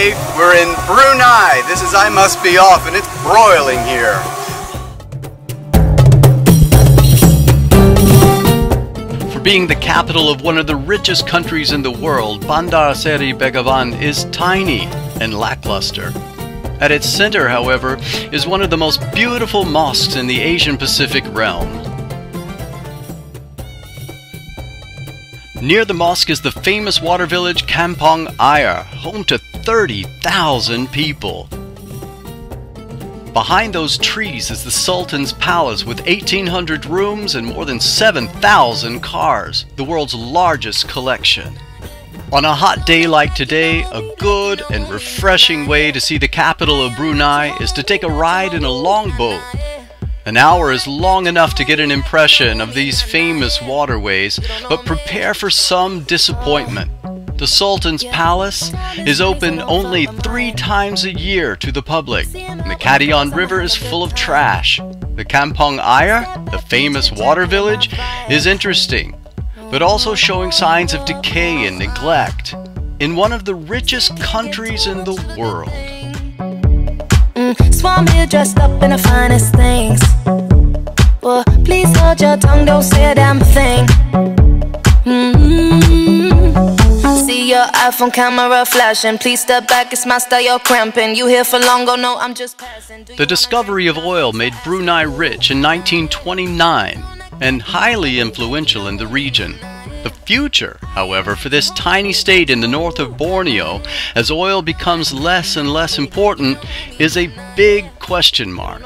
Today we're in Brunei. This is I Must Be Off and it's broiling here. For being the capital of one of the richest countries in the world, Bandar Seri Begawan is tiny and lackluster. At its center, however, is one of the most beautiful mosques in the Asian Pacific realm. Near the mosque is the famous water village Kampong Ayer, home to 30,000 people. Behind those trees is the Sultan's Palace with 1,800 rooms and more than 7,000 cars, the world's largest collection. On a hot day like today, a good and refreshing way to see the capital of Brunei is to take a ride in a longboat. An hour is long enough to get an impression of these famous waterways, but prepare for some disappointment. The Sultan's Palace is open only three times a year to the public. The Kedayan River is full of trash. The Kampong Ayer, the famous water village, is interesting, but also showing signs of decay and neglect in one of the richest countries in the world. Mm, dressed up in the finest things. Well, please hold your tongue, don't say a damn thing. Your iPhone camera flashing. Please step back, it's my style, you're cramping. You here for long, go no, I'm just passing. The discovery of oil made Brunei rich in 1929 and highly influential in the region. The future, however, for this tiny state in the north of Borneo, as oil becomes less and less important, is a big question mark.